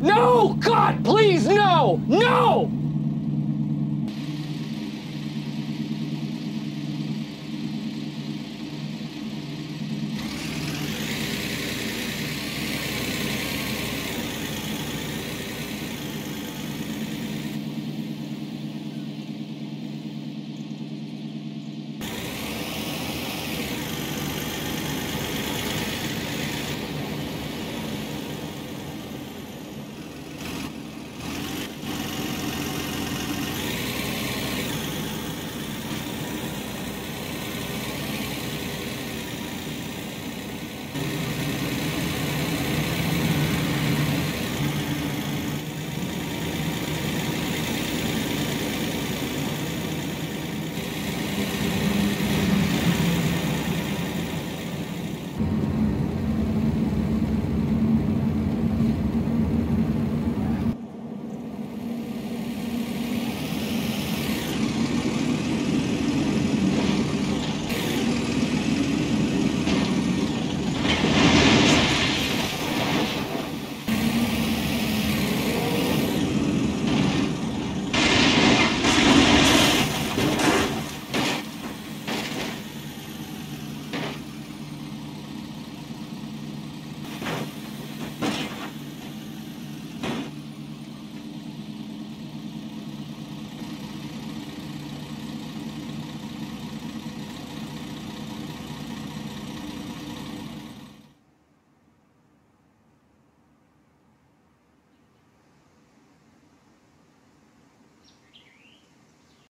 No! God, please, no! No!